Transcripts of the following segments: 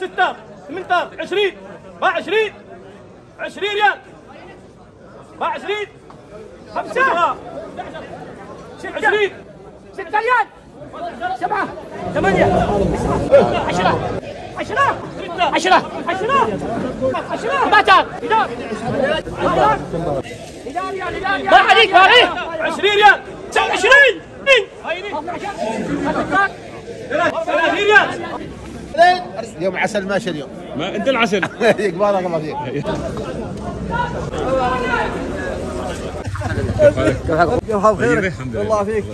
ستة ثمانية عشرين. ما عشرين. عشرين ريال. ما عشرين. خمسة. عشرين. ستة ريال. سبعة. ثمانية. عشرة. عشرة. عشرة. عشرة. عشرة. باتر ما عليك ما عليك. عشرين ريال. عشرين ثلاثين ريال. يوم عسل ماشي اليوم. ما انت العسل. بارك الله فيك. خير الحمد لله الله فيك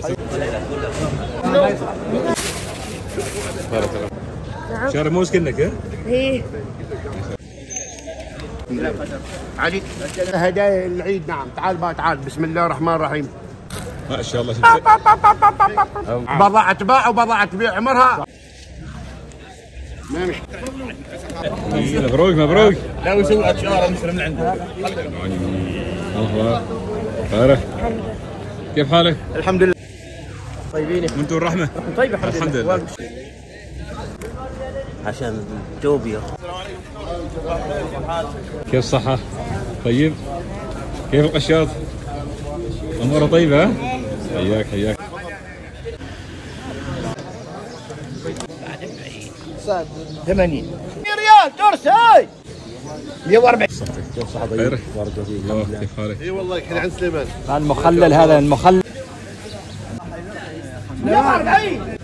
بارك الله شهر موز كنك؟ إيه علي. هدايا العيد نعم. تعال بقى تعال. بسم الله الرحمن الرحيم. ما شاء الله بضاعة تباع وبضاعة تبيع عمرها. مبروك مبروك لا ويسوي اشياء نشر من عنده الله خيرك كيف حالك؟ الحمد لله طيبين وأنتم الرحمة؟ طيب الحمد لله عشان توبيا كيف الصحة؟ طيب؟ كيف القشاط؟ أمورها طيبة ها؟ حياك حياك ثمانين. ريال ترس هاي! 140 خيرك؟ الله كيف حالك؟ اي والله كان عند سليمان. المخلل هذا المخلل. 140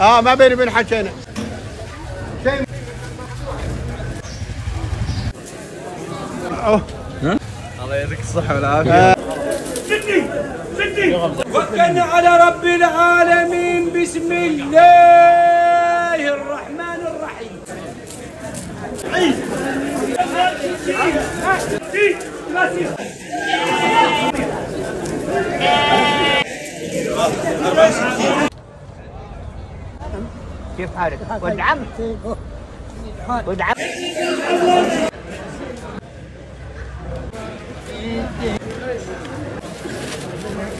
آه ما بيني وبين حكينا. وكلنا على رب العالمين بسم الله الرحمن الرحيم. كيف حالك؟